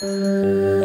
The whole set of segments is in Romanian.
O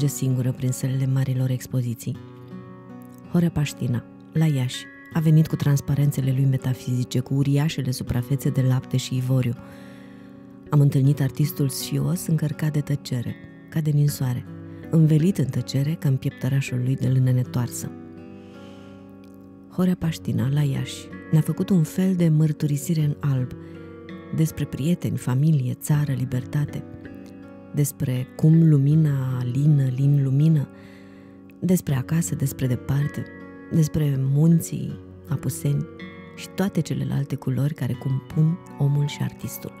merge singură prin sălile marilor expoziții. Horea Paștina, la Iași, a venit cu transparențele lui metafizice, cu uriașele suprafețe de lapte și ivoriu. Am întâlnit artistul sfios încărcat de tăcere, ca de ninsoare, învelit în tăcere ca în pieptărașul lui de lână netoarsă. Horea Paștina, la Iași, ne-a făcut un fel de mărturisire în alb despre prieteni, familie, țară, libertate – despre cum lumina lină, lin lumină, despre acasă, despre departe, despre munții, apuseni și toate celelalte culori care compun omul și artistul.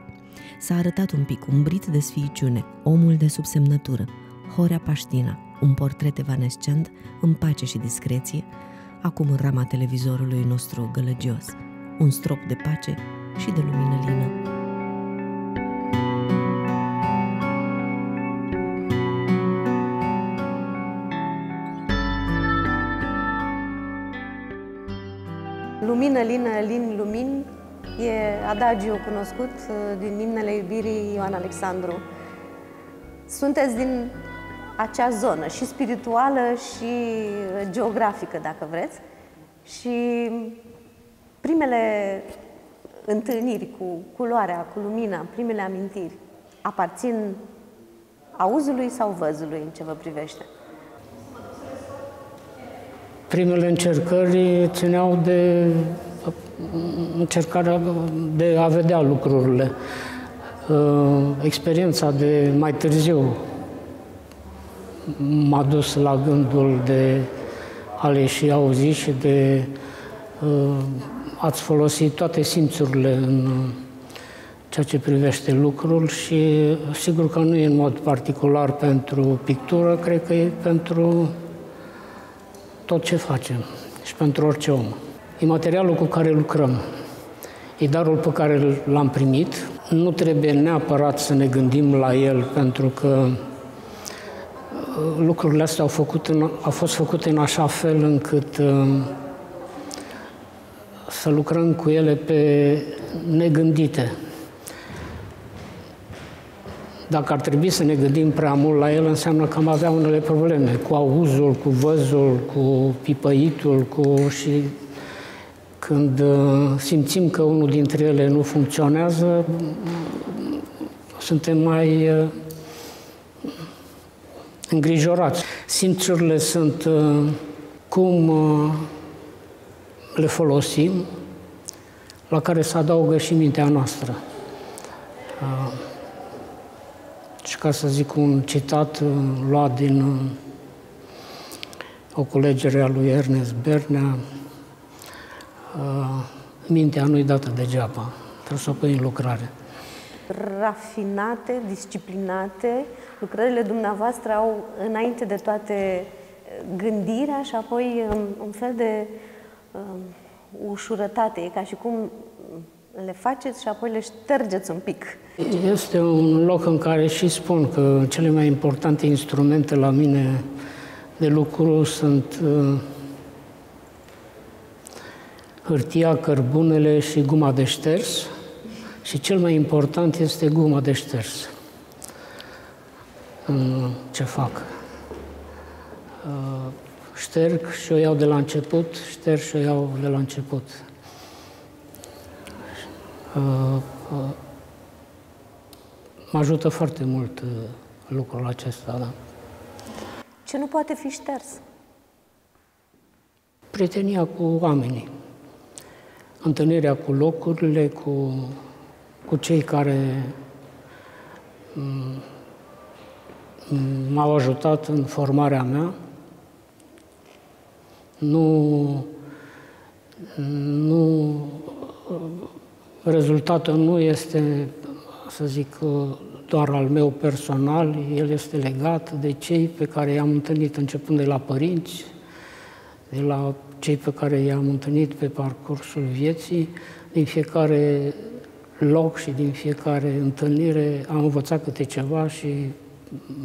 S-a arătat un pic umbrit de sfiiciune, omul de subsemnătură, Horea Paștina, un portret evanescent, în pace și discreție, acum în rama televizorului nostru gălăgios, un strop de pace și de lumină lină. Lumină, lină, lin, lumin e adagiu cunoscut uh, din imnele iubirii Ioan Alexandru. Sunteți din acea zonă, și spirituală și geografică, dacă vreți. Și primele întâlniri cu culoarea, cu lumina, primele amintiri, aparțin auzului sau văzului în ce vă privește? Primele încercări țineau de încercarea de a vedea lucrurile. Uh, experiența de mai târziu m-a dus la gândul de a le și auzi și de uh, ați folosit toate simțurile în ceea ce privește lucrul și sigur că nu e în mod particular pentru pictură, cred că e pentru tot ce facem și pentru orice om. E materialul cu care lucrăm. E darul pe care l-am primit. Nu trebuie neapărat să ne gândim la el, pentru că uh, lucrurile astea au, făcut în, au fost făcute în așa fel încât uh, să lucrăm cu ele pe negândite. Dacă ar trebui să ne gândim prea mult la el, înseamnă că am avea unele probleme cu auzul, cu văzul, cu pipăitul, cu și când uh, simțim că unul dintre ele nu funcționează, suntem mai uh, îngrijorați. Simțurile sunt uh, cum le folosim, la care se adaugă și mintea noastră. Și ca să zic un citat uh, luat din uh, o culegere a lui Ernest Bernea, uh, mintea nu-i dată degeaba, trebuie să o pui în lucrare. Rafinate, disciplinate, lucrările dumneavoastră au înainte de toate gândirea și apoi un, un fel de um, ușurătate. E ca și cum le faceți și apoi le ștergeți un pic. Este un loc în care și spun că cele mai importante instrumente la mine de lucru sunt uh, hârtia, cărbunele și guma de șters și cel mai important este guma de șters în ce fac. Uh, șterg și o iau de la început, șterg și o iau de la început. Uh, mă ajută foarte mult uh, lucrul acesta, da. Ce nu poate fi șters? Prietenia cu oamenii, întâlnirea cu locurile, cu, cu cei care mm, m-au ajutat în formarea mea. Nu, nu rezultatul nu este, să zic, doar al meu personal, el este legat de cei pe care i-am întâlnit începând de la părinți, de la cei pe care i-am întâlnit pe parcursul vieții, din fiecare loc și din fiecare întâlnire am învățat câte ceva și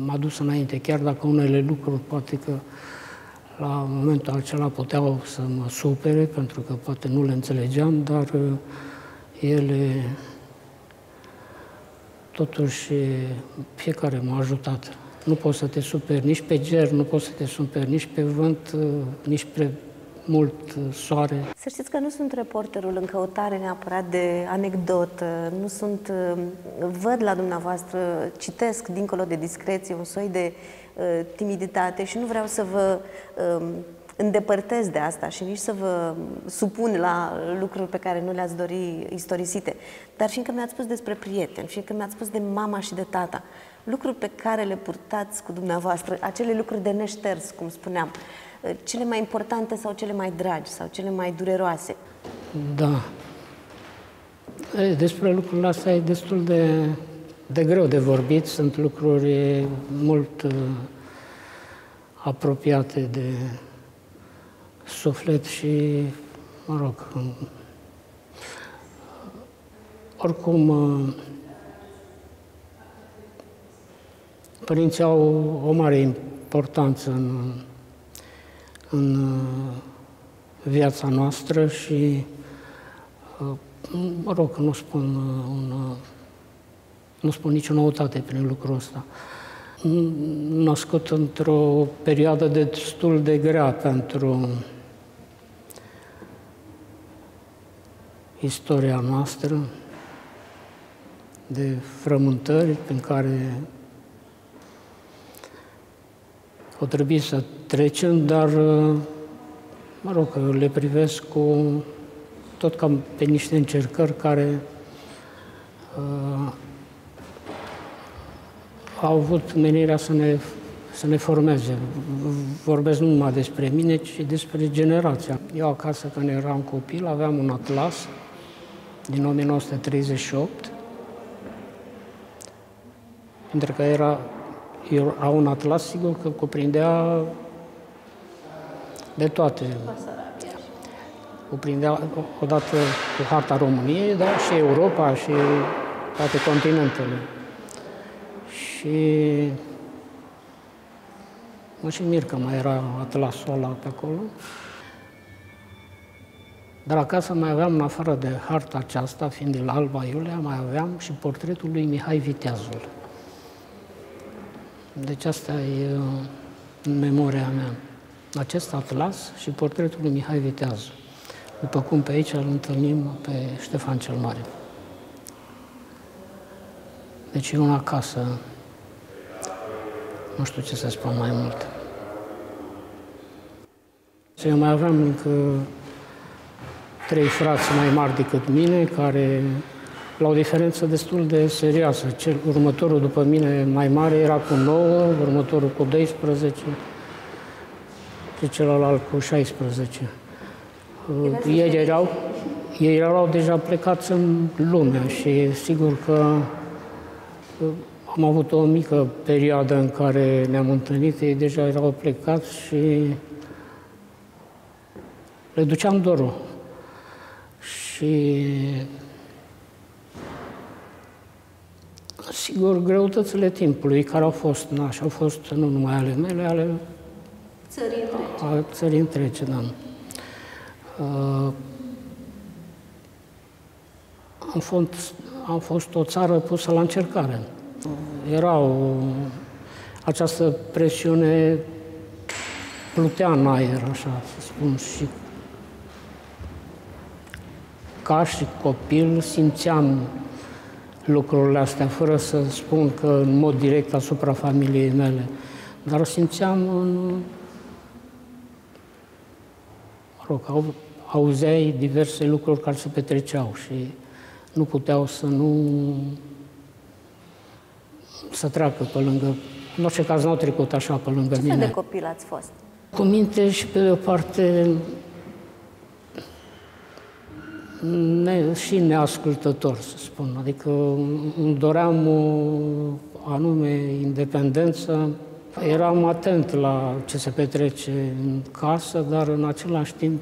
m-a dus înainte, chiar dacă unele lucruri poate că la momentul acela puteau să mă supere, pentru că poate nu le înțelegeam, dar uh, ele totuși fiecare m-a ajutat. Nu poți să te superi nici pe ger, nu poți să te superi nici pe vânt, uh, nici pe mult uh, soare. Să știți că nu sunt reporterul în căutare neapărat de anecdotă, nu sunt, uh, văd la dumneavoastră, citesc dincolo de discreție un soi de uh, timiditate și nu vreau să vă uh, îndepărtez de asta și nici să vă supun la lucruri pe care nu le-ați dori istorisite. Dar fiindcă mi-ați spus despre prieteni, fiindcă mi-ați spus de mama și de tata, lucruri pe care le purtați cu dumneavoastră, acele lucruri de neșters, cum spuneam, cele mai importante sau cele mai dragi sau cele mai dureroase? Da. Despre lucrurile astea e destul de, de greu de vorbit. Sunt lucruri mult uh, apropiate de suflet și, mă rog, oricum, uh, părinții au o mare importanță în în uh, viața noastră și, uh, mă rog, nu spun, uh, un, nu spun nicio noutate prin lucrul ăsta. Născut într-o perioadă destul de grea pentru istoria noastră, de frământări prin care o trebuie să trecem, dar, mă rog, le privesc cu tot cam pe niște încercări care uh, au avut menirea să ne, să ne formeze. Vorbesc nu numai despre mine, ci despre generația. Eu acasă, când eram copil, aveam un atlas din 1938, pentru că era era un atlas, sigur că cuprindea de toate. Cuprindea odată cu harta României, dar și Europa și toate continentele. Și mă și mir că mai era atlasul ăla pe acolo. Dar acasă mai aveam, în afară de harta aceasta, fiind de la Alba Iulia, mai aveam și portretul lui Mihai Viteazul. Deci asta e uh, în memoria mea. Acest atlas și portretul lui Mihai Viteazu. După cum pe aici îl întâlnim pe Ștefan cel Mare. Deci e una acasă. Nu știu ce să spun mai mult. Eu mai aveam încă trei frați mai mari decât mine, care la o diferență destul de serioasă. Cel următorul după mine mai mare era cu 9, următorul cu 12 și celălalt cu 16. Ei erau, ei erau deja plecați în lume și sigur că uh, am avut o mică perioadă în care ne-am întâlnit, ei deja erau plecați și le duceam dorul. Și Sigur, greutățile timpului care au fost, na, și au fost nu numai ale mele, ale țării întregi. A țării întregi, da. Uh, am, fost, am fost o țară pusă la încercare. Era o, această presiune plutea în aer, așa să spun, și ca și copil simțeam lucrurile astea, fără să spun că în mod direct asupra familiei mele, dar simțeam în... Mă rog, au, auzeai diverse lucruri care se petreceau și nu puteau să nu să treacă pe lângă... În orice caz n-au trecut așa pe lângă Ce mine. Ce fel de copil ați fost? Cu minte și pe o parte ne, și neascultător, să spun. Adică îmi doream o anume independență. Eram atent la ce se petrece în casă, dar în același timp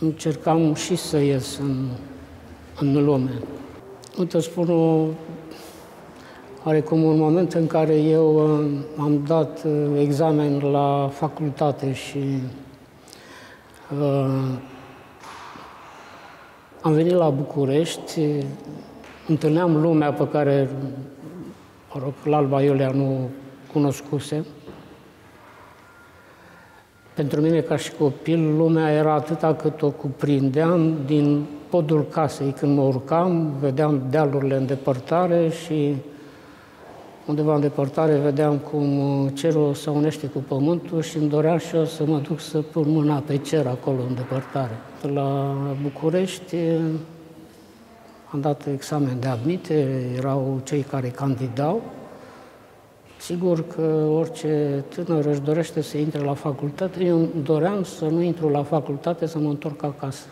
încercam și să ies în, în lume. Uite, spun o, cum un moment în care eu am dat examen la facultate și uh, am venit la București, întâlneam lumea pe care, mă rog, la Alba Iulia nu cunoscuse. Pentru mine, ca și copil, lumea era atâta cât o cuprindeam din podul casei. Când mă urcam, vedeam dealurile în depărtare și undeva în depărtare vedeam cum cerul se unește cu pământul și îmi doream și eu să mă duc să pun mâna pe cer acolo în depărtare. La București am dat examen de admitere, erau cei care candidau. Sigur că orice tânăr își dorește să intre la facultate, eu îmi doream să nu intru la facultate, să mă întorc acasă.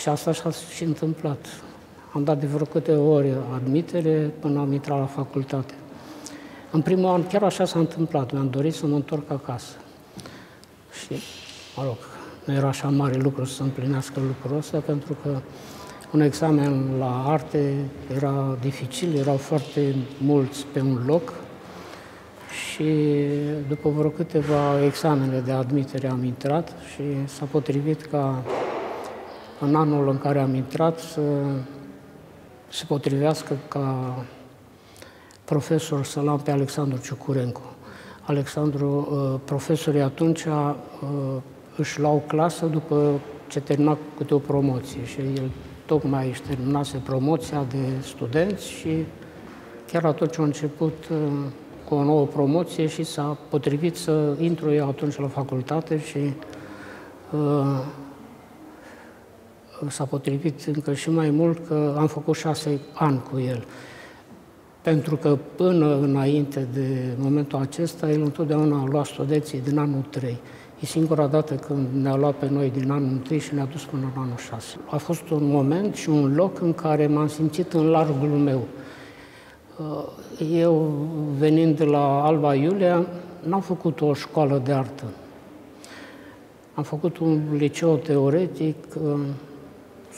Și asta s-a și întâmplat. Am dat de vreo câte ori admitere până am intrat la facultate. În primul an chiar așa s-a întâmplat, mi-am dorit să mă întorc acasă. Și, mă rog, nu era așa mare lucru să împlinească lucrul ăsta, pentru că un examen la arte era dificil, erau foarte mulți pe un loc și după vreo câteva examene de admitere am intrat și s-a potrivit ca în anul în care am intrat să se potrivească ca profesor să l-am pe Alexandru Ciucurencu. Alexandru, uh, profesorii atunci uh, își luau clasă după ce termina câte o promoție și el tocmai își terminase promoția de studenți și chiar atunci a început uh, cu o nouă promoție și s-a potrivit să intru eu atunci la facultate și uh, s-a potrivit încă și mai mult că am făcut șase ani cu el. Pentru că până înainte de momentul acesta, el întotdeauna a luat studenții din anul 3. E singura dată când ne-a luat pe noi din anul 1 și ne-a dus până în anul 6. A fost un moment și un loc în care m-am simțit în largul meu. Uh, eu, venind de la Alba Iulia, n-am făcut o școală de artă. Am făcut un liceu teoretic, uh,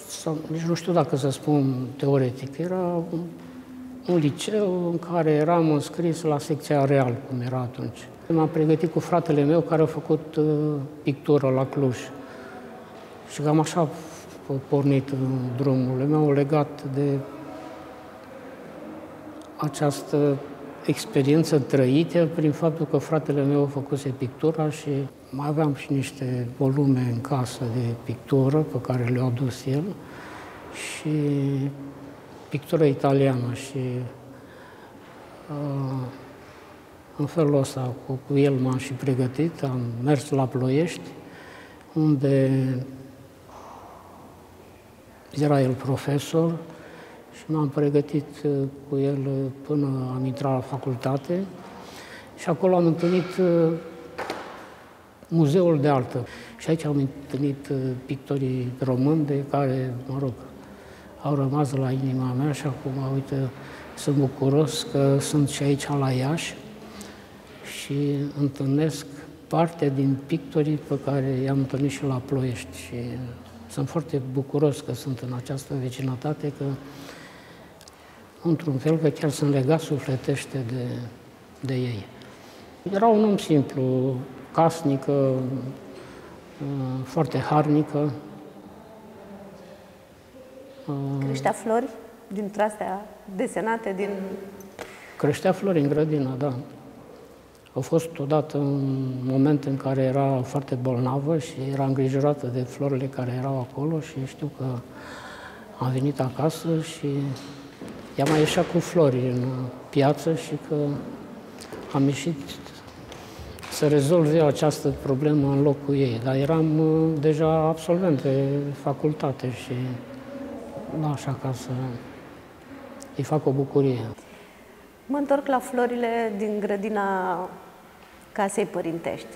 sau, nici nu știu dacă să spun teoretic, era un, un liceu în care eram înscris la secția real, cum era atunci. M-am pregătit cu fratele meu care a făcut uh, pictură la Cluj. Și cam așa a pornit în drumul meu legat de această experiență trăită prin faptul că fratele meu a făcut pictura și mai aveam și niște volume în casă de pictură pe care le-a adus el și pictură italiană și uh, în felul ăsta, cu, cu el m-am și pregătit, am mers la Ploiești, unde era el profesor și m-am pregătit uh, cu el uh, până am intrat la facultate. Și acolo am întâlnit uh, Muzeul de Artă. Și aici am întâlnit pictorii români de care, mă rog, au rămas la inima mea și acum, uite, sunt bucuros că sunt și aici la Iași. Și întâlnesc parte din pictorii pe care i-am întâlnit și la Ploiești. Și sunt foarte bucuros că sunt în această vecinătate, că într-un fel că chiar sunt legat sufletește de, de ei. Era un om simplu, casnică, foarte harnică. Creștea flori dintre astea desenate din... Creștea flori în grădină, da. A fost odată un moment în care era foarte bolnavă și era îngrijorată de florile care erau acolo și știu că am venit acasă și ea mai ieșea cu flori în piață și că am ieșit să rezolv eu această problemă în locul ei. Dar eram uh, deja absolvent de facultate și nu așa ca să îi fac o bucurie. Mă întorc la florile din grădina casei părintești,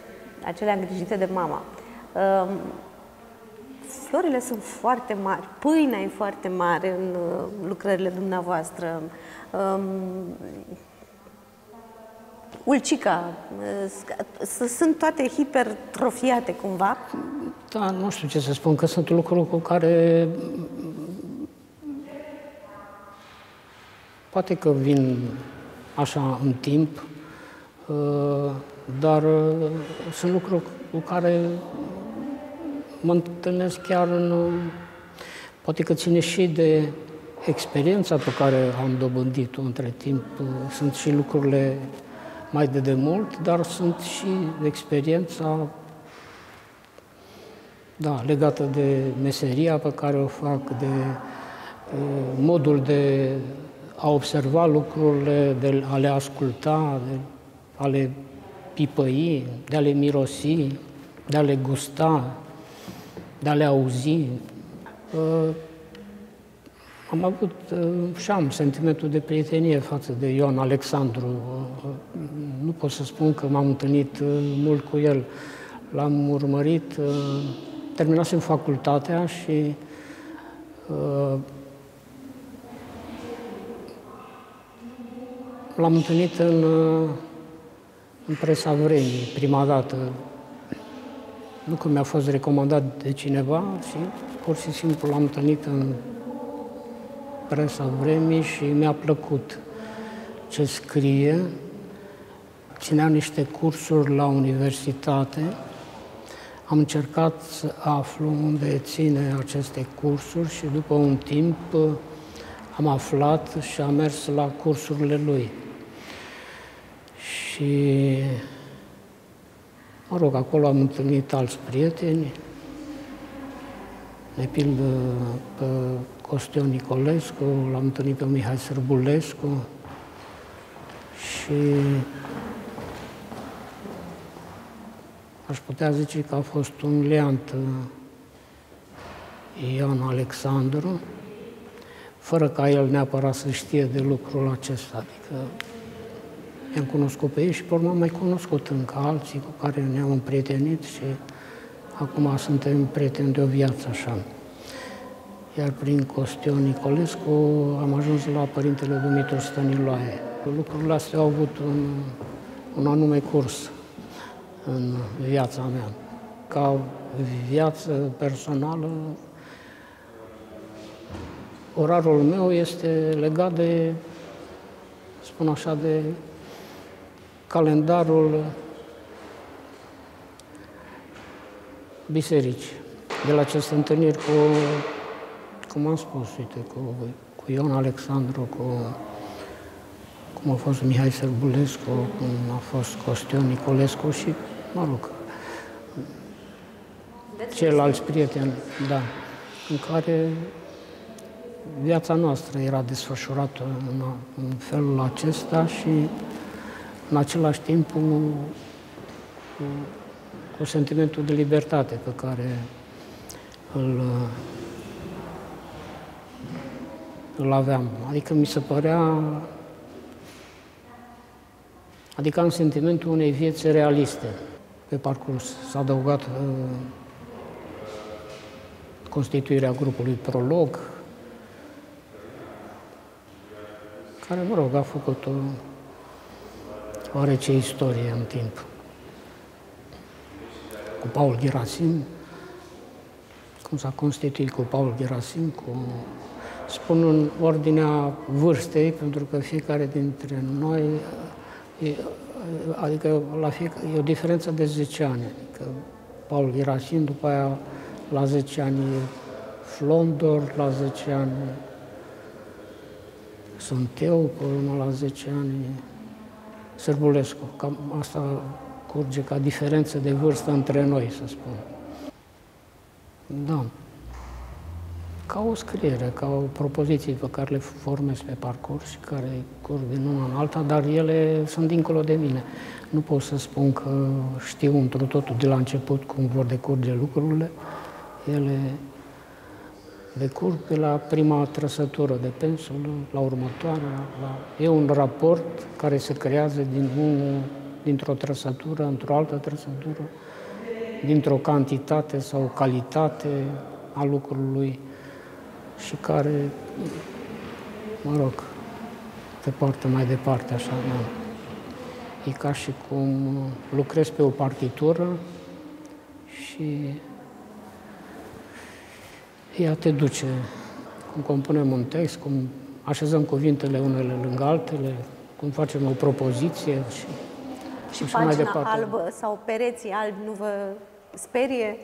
acelea îngrijite de mama. Ehm, florile sunt foarte mari, pâinea e foarte mare în uh, lucrările dumneavoastră. Um, ulcica, uh, sunt toate hipertrofiate cumva. Da, nu știu ce să spun, că sunt lucruri cu care poate că vin așa în timp, uh, dar uh, sunt lucruri cu care mă întâlnesc chiar în... Poate că ține și de experiența pe care am dobândit-o între timp. Sunt și lucrurile mai de demult, dar sunt și experiența da, legată de meseria pe care o fac, de modul de a observa lucrurile, de a le asculta, de a le pipăi, de a le mirosi, de a le gusta, de a le auzi. Uh, am avut uh, și am sentimentul de prietenie față de Ion Alexandru. Uh, nu pot să spun că m-am întâlnit mult cu el. L-am urmărit, terminasem facultatea și l-am întâlnit în, în presa vremii, prima dată, nu că mi-a fost recomandat de cineva, și pur și simplu l-am întâlnit în presa vremii și mi-a plăcut ce scrie. Ținea niște cursuri la universitate. Am încercat să aflu unde ține aceste cursuri și după un timp am aflat și am mers la cursurile lui. Și Mă rog, acolo am întâlnit alți prieteni, de pildă pe Costel Nicolescu, l-am întâlnit pe Mihai Sărbulescu și aș putea zice că a fost un leant Ion Alexandru, fără ca el neapărat să știe de lucrul acesta. Adică I-am cunoscut pe ei și pe urmă am mai cunoscut încă alții cu care ne-am împrietenit și acum suntem prieteni de o viață așa. Iar prin Costion Nicolescu am ajuns la Părintele Dumitru Stăniloae. Lucrurile astea au avut un, un anume curs în viața mea. Ca viață personală, orarul meu este legat de, spun așa, de calendarul bisericii. De la aceste întâlniri cu, cum am spus, uite, cu, cu Ion Alexandru, cu cum a fost Mihai Sărbulescu, cum a fost Costion Nicolescu și, mă rog, ceilalți prieteni, da, în care viața noastră era desfășurată în, în felul acesta și în același timp cu, cu, cu sentimentul de libertate pe care îl, îl aveam. Adică mi se părea Adică am sentimentul unei vieți realiste pe parcurs. S-a adăugat uh, constituirea grupului Prolog, care, mă rog, a făcut o oarece istorie în timp. Cu Paul Gerasim, cum s-a constituit cu Paul Gerasim, cu, spun în ordinea vârstei, pentru că fiecare dintre noi, e, adică la fiecare, e o diferență de 10 ani, adică Paul Gerasim, după aia la 10 ani Flondor, la 10 ani sunt eu, pe urmă la 10 ani Sârbulescu. Cam asta curge ca diferență de vârstă între noi, să spun. Da. Ca o scriere, ca o propoziție pe care le formez pe parcurs și care curg din una în alta, dar ele sunt dincolo de mine. Nu pot să spun că știu într totul de la început cum vor decurge lucrurile. Ele decurg de la prima trăsătură de pensul la următoarea. La... E un raport care se creează din un, dintr-o trăsătură într-o altă trăsătură, dintr-o cantitate sau calitate a lucrului și care, mă rog, te poartă mai departe așa, da. E ca și cum lucrezi pe o partitură și ea te duce, cum compunem un text, cum așezăm cuvintele unele lângă altele, cum facem o propoziție și, și așa mai departe. albă sau pereții albi nu vă sperie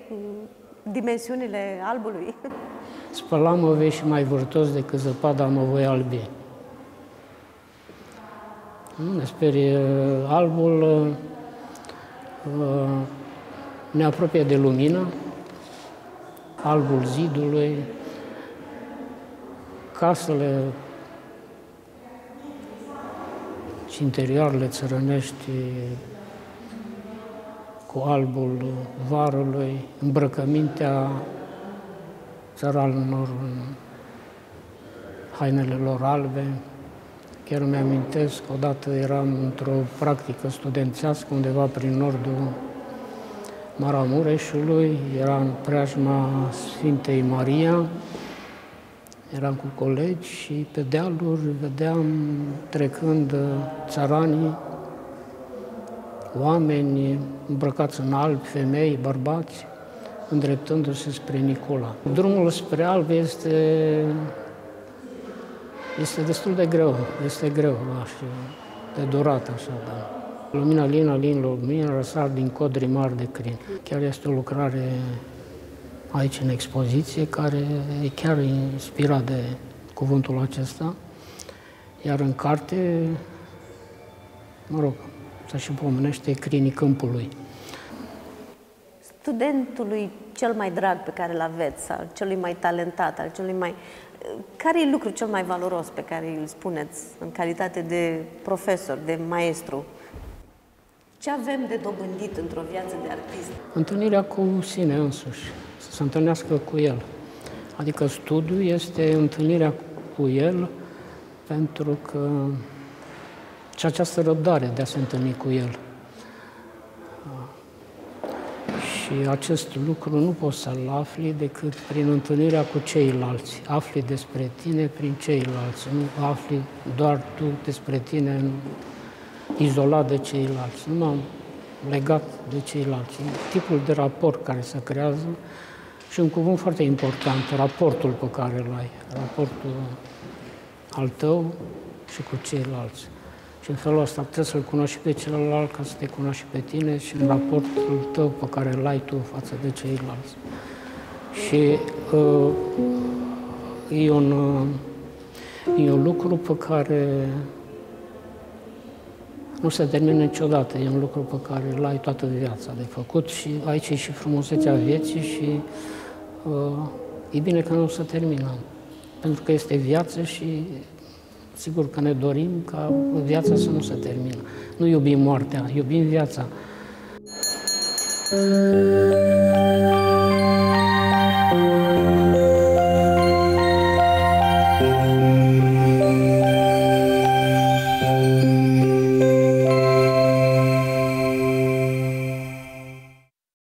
dimensiunile albului? Spălam mă vei și mai vârtos decât zăpada mă voi albi. Nu ne sperie albul, uh, ne apropie de lumină, albul zidului, casele și interioarele țărănești cu albul varului, îmbrăcămintea țăranilor în hainele lor albe. Chiar îmi amintesc, odată eram într-o practică studențească undeva prin nordul Maramureșului, era în preajma Sfintei Maria, eram cu colegi și pe dealuri vedeam trecând țăranii, oameni îmbrăcați în alb, femei, bărbați, îndreptându-se spre Nicola. Drumul spre alb este, este destul de greu, este greu, da, și de durat așa, da. Lumina Lina, Lin Lumina, răsar din codri mari de crin. Chiar este o lucrare aici în expoziție care e chiar inspirat de cuvântul acesta. Iar în carte, mă rog, să și pomenește crinii câmpului. Studentului cel mai drag pe care îl aveți, al celui mai talentat, al celui mai... Care e lucrul cel mai valoros pe care îl spuneți în calitate de profesor, de maestru? Ce avem de dobândit într-o viață de artist? Întâlnirea cu sine însuși, să se întâlnească cu el. Adică studiul este întâlnirea cu el pentru că și această răbdare de a se întâlni cu el. Și acest lucru nu poți să-l afli decât prin întâlnirea cu ceilalți. Afli despre tine prin ceilalți, nu afli doar tu despre tine izolat de ceilalți, nu m-am legat de ceilalți. Tipul de raport care se creează și un cuvânt foarte important, raportul pe care îl ai, raportul al tău și cu ceilalți. Și în felul ăsta trebuie să-l cunoști și pe celălalt ca să te cunoști și pe tine și în raportul tău pe care îl ai tu față de ceilalți. Și uh, e, un, uh, e un lucru pe care nu se termină niciodată. E un lucru pe care îl ai toată viața de făcut și aici e și frumusețea vieții și uh, e bine că nu se termină. Pentru că este viață și sigur că ne dorim ca viața să nu se termină. Nu iubim moartea, iubim viața. Thank you.